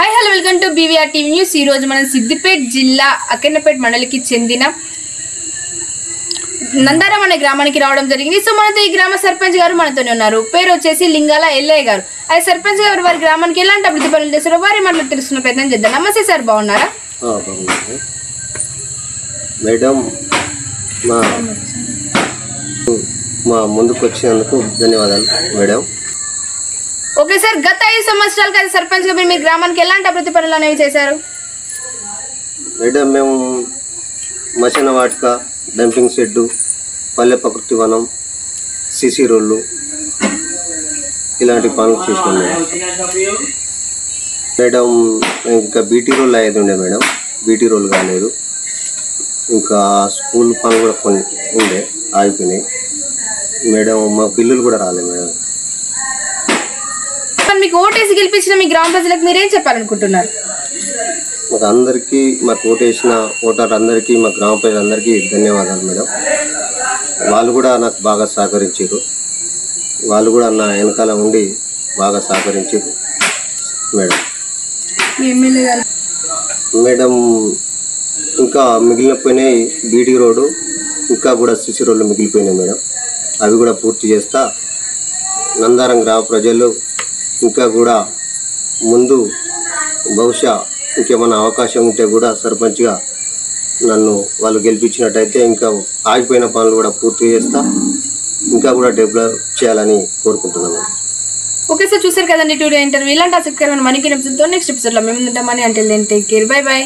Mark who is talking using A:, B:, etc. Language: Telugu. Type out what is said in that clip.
A: Hi hello welcome to BVR TV news ఈ రోజు మనం సిద్దిపేట జిల్లా అక్కన్నపేట మండలికి చెందిన నందారం అనే గ్రామానికి రావడం జరిగింది. సో మనతో ఈ గ్రామ సర్పంచ్ గారు మనతోనే ఉన్నారు. పేరు వచ్చేసి లింగాల ఎల్లయ్య గారు. అది సర్పంచ్ గారు వారి గ్రామానికి ఎలాంటి అభివృద్ధి పనులు చేస్తారో వారి మనం తెలుసుకున్న ప్రయత్నం చేద్దాం. నమస్తే సార్ బాగున్నారా?
B: మేడం మా మా ముందుకు వచ్చినందుకు ధన్యవాదాలు మేడం.
A: ఓకే సార్ గత ఐదు సంవత్సరాలుగా అది సర్పంచ్గా మీరు మీ గ్రామానికి ఎలాంటి అభివృద్ధి పనులు అనేవి చేశారు?
B: మేడం మేము మచిన వాటిక డంపింగ్ షెడ్డు పల్లె ప్రకృతి వనం సిసి రోడ్లు ఇలాంటి పనులు చేసినాం మేడం మేడం ఇంకా బీటీ రోల్ అయ్యేది ఉండే మేడం? బీటీ రోల్ కాలేదు. ఇంకా స్కూల్ పనులు కూడా కొన్ని ఉండే ఆగిపోయినాయి. మేడం మా బిల్లులు కూడా రాలేదు మేడం.
A: మీకు ఓటేసి గెలిపించిన మీ గ్రామ ప్రజలకు మీరేం చెప్పాలనుకుంటున్నారు?
B: మాకు అందరికీ మాకు ఓటేసిన ఓటర్ అందరికీ మా గ్రామ ప్రజలందరికీ ధన్యవాదాలు మేడం. వాళ్ళు కూడా నాకు బాగా సహకరించారు. వాళ్ళు కూడా నా వెనకాల ఉండి బాగా సహకరించారు మేడం. మేడం ఇంకా మిగిలిపోయినాయి బీటీ రోడ్డు ఇంకా కూడా సిసి రోడ్లు మిగిలిపోయినాయి మేడం. అవి కూడా పూర్తి చేస్తా నందారం గ్రామ ప్రజలు ఇంకా కూడా ముందు బహుశా ఇంకేమైనా అవకాశం ఉంటే కూడా సర్పంచ్గా నన్ను వాళ్ళు గెలిపించినట్టయితే ఇంకా ఆగిపోయిన పనులు కూడా పూర్తి చేస్తా. ఇంకా కూడా డెవలప్ చేయాలని కోరుకుంటున్నాను.
A: ఓకే సార్ చూసారు కదండి టూడే ఇంటర్వ్యూ ఇలాంటి ఆసక్తికరమైన మనకి నెక్స్ట్ ఎపిసోడ్లో మేము ఉంటామని అంటే టేక్ కేర్ బై బై